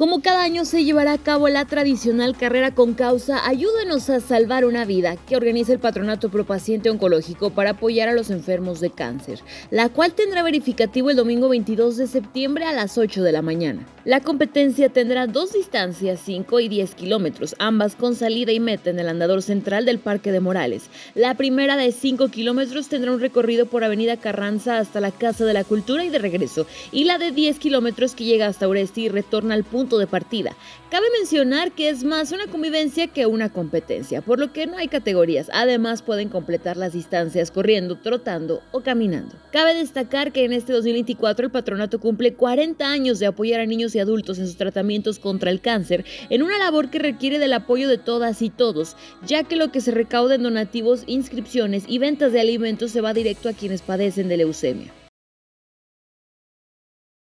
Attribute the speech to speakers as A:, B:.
A: Como cada año se llevará a cabo la tradicional carrera con causa Ayúdenos a salvar una vida que organiza el Patronato Pro Paciente Oncológico para apoyar a los enfermos de cáncer, la cual tendrá verificativo el domingo 22 de septiembre a las 8 de la mañana. La competencia tendrá dos distancias, 5 y 10 kilómetros, ambas con salida y meta en el andador central del Parque de Morales. La primera de 5 kilómetros tendrá un recorrido por Avenida Carranza hasta la Casa de la Cultura y de regreso, y la de 10 kilómetros que llega hasta Oresti y retorna al punto de partida. Cabe mencionar que es más una convivencia que una competencia, por lo que no hay categorías. Además, pueden completar las distancias corriendo, trotando o caminando. Cabe destacar que en este 2024 el patronato cumple 40 años de apoyar a niños y adultos en sus tratamientos contra el cáncer, en una labor que requiere del apoyo de todas y todos, ya que lo que se recauda en donativos, inscripciones y ventas de alimentos se va directo a quienes padecen de leucemia.